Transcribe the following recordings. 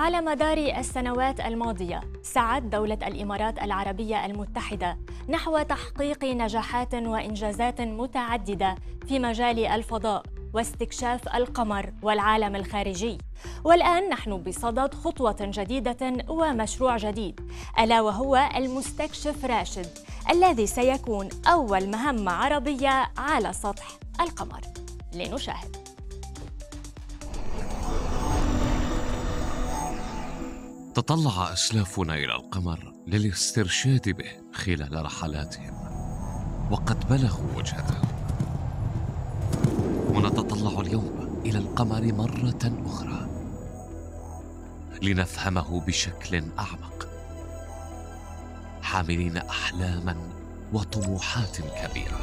على مدار السنوات الماضية سعت دولة الإمارات العربية المتحدة نحو تحقيق نجاحات وإنجازات متعددة في مجال الفضاء واستكشاف القمر والعالم الخارجي. والآن نحن بصدد خطوة جديدة ومشروع جديد ألا وهو المستكشف راشد الذي سيكون أول مهمة عربية على سطح القمر. لنشاهد. تطلع أسلافنا إلى القمر للاسترشاد به خلال رحلاتهم. وقد بلغوا وجهته ونتطلع اليوم إلى القمر مرة أخرى. لنفهمه بشكل أعمق. حاملين أحلاما وطموحات كبيرة.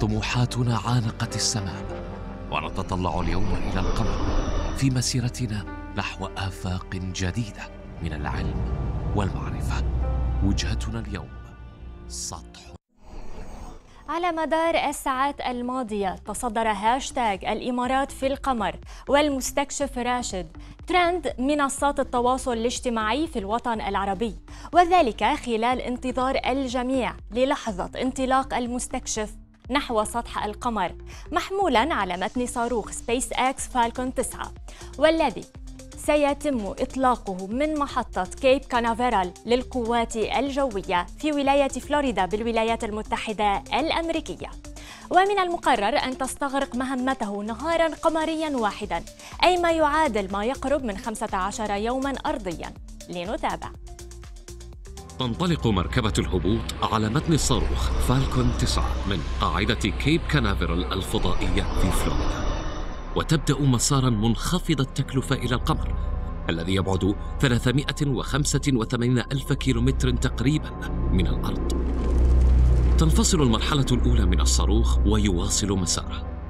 طموحاتنا عانقت السماء. ونتطلع اليوم إلى القمر في مسيرتنا نحو آفاق جديدة من العلم والمعرفة. وجهتنا اليوم سطح. على مدار الساعات الماضية تصدر هاشتاج الإمارات في القمر والمستكشف راشد ترند منصات التواصل الاجتماعي في الوطن العربي وذلك خلال انتظار الجميع للحظة انطلاق المستكشف. نحو سطح القمر محمولا على متن صاروخ سبيس إكس فالكون 9 والذي سيتم إطلاقه من محطة كيب كانافيرال للقوات الجوية في ولاية فلوريدا بالولايات المتحدة الأمريكية. ومن المقرر أن تستغرق مهمته نهارا قمريا واحدا أي ما يعادل ما يقرب من 15 يوما أرضيا. لنتابع. تنطلق مركبة الهبوط على متن الصاروخ فالكون 9 من قاعدة كيب كانافيرال الفضائية في فلوريدا. وتبدأ مسارا منخفض التكلفة إلى القمر الذي يبعد 385 ألف كيلومتر تقريبا من الأرض. تنفصل المرحلة الأولى من الصاروخ ويواصل مساره.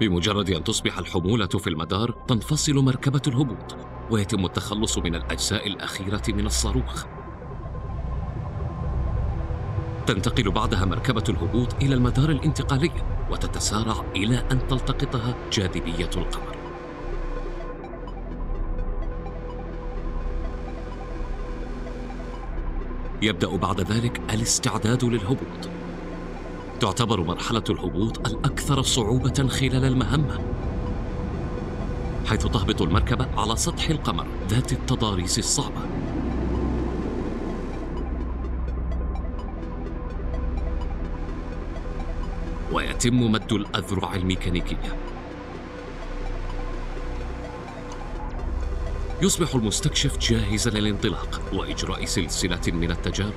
بمجرد أن تصبح الحمولة في المدار تنفصل مركبة الهبوط ويتم التخلص من الأجزاء الأخيرة من الصاروخ. تنتقل بعدها مركبة الهبوط إلى المدار الانتقالي وتتسارع إلى أن تلتقطها جاذبية القمر. يبدأ بعد ذلك الاستعداد للهبوط. تعتبر مرحلة الهبوط الأكثر صعوبة خلال المهمة، حيث تهبط المركبة على سطح القمر ذات التضاريس الصعبة. ويتم مد الأذرع الميكانيكية. يصبح المستكشف جاهزا للانطلاق وإجراء سلسلة من التجارب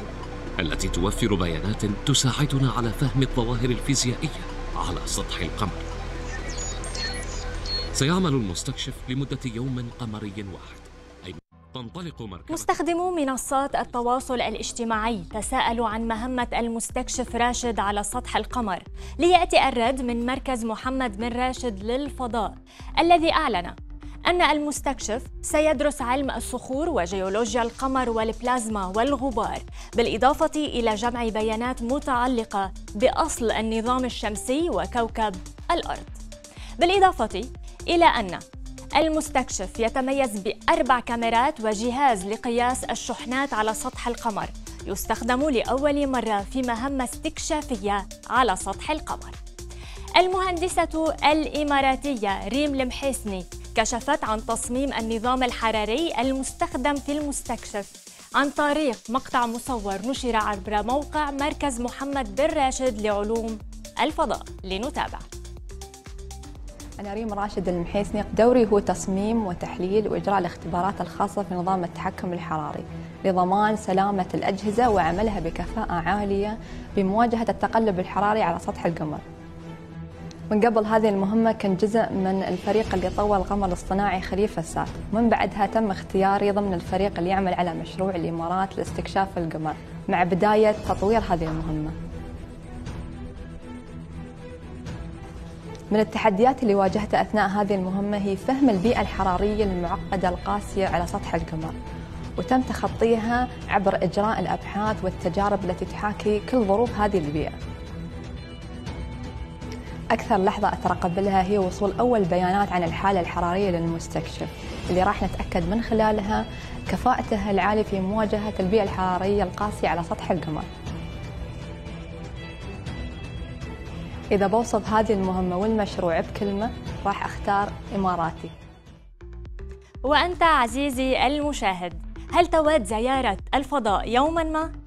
التي توفر بيانات تساعدنا على فهم الظواهر الفيزيائية على سطح القمر. سيعمل المستكشف لمدة يوم قمري واحد. تنطلق مركبة. مستخدمو منصات التواصل الاجتماعي تساءلوا عن مهمة المستكشف راشد على سطح القمر ليأتي الرد من مركز محمد بن راشد للفضاء الذي أعلن أن المستكشف سيدرس علم الصخور وجيولوجيا القمر والبلازما والغبار بالإضافة إلى جمع بيانات متعلقة بأصل النظام الشمسي وكوكب الأرض. بالإضافة إلى أن المستكشف يتميز بأربع كاميرات وجهاز لقياس الشحنات على سطح القمر يستخدم لأول مرة في مهمة استكشافية على سطح القمر. المهندسة الإماراتية ريم المحيسني كشفت عن تصميم النظام الحراري المستخدم في المستكشف عن طريق مقطع مصور نشر عبر موقع مركز محمد بن راشد لعلوم الفضاء. لنتابع. أنا ريم راشد المحيسني دوري هو تصميم وتحليل وإجراء الاختبارات الخاصة في نظام التحكم الحراري لضمان سلامة الأجهزة وعملها بكفاءة عالية بمواجهة التقلب الحراري على سطح القمر. من قبل هذه المهمة كنت جزء من الفريق اللي طور القمر الاصطناعي خليفة السات من بعدها تم اختياري ضمن الفريق اللي يعمل على مشروع الإمارات لاستكشاف القمر. مع بداية تطوير هذه المهمة. من التحديات اللي واجهتها أثناء هذه المهمة هي فهم البيئة الحرارية المعقدة القاسية على سطح القمر وتم تخطيها عبر إجراء الأبحاث والتجارب التي تحاكي كل ظروف هذه البيئة. أكثر لحظة أترقب لها هي وصول أول بيانات عن الحالة الحرارية للمستكشف اللي راح نتأكد من خلالها كفاءته العالية في مواجهة البيئة الحرارية القاسية على سطح القمر. إذا بوصف هذه المهمة والمشروع بكلمة راح أختار إماراتي وأنت عزيزي المشاهد هل تود زيارة الفضاء يوما ما؟